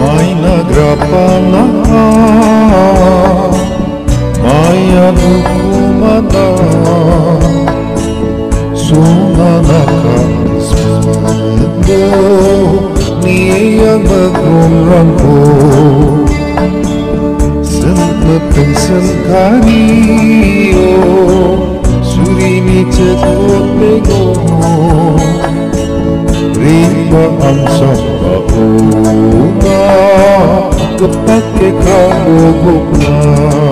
May nagrapana May adukumana Sunanakasmado Niya magumrampo Sempeteng sengkariyo Surini cetot bego Rimba ang ikaw bugok na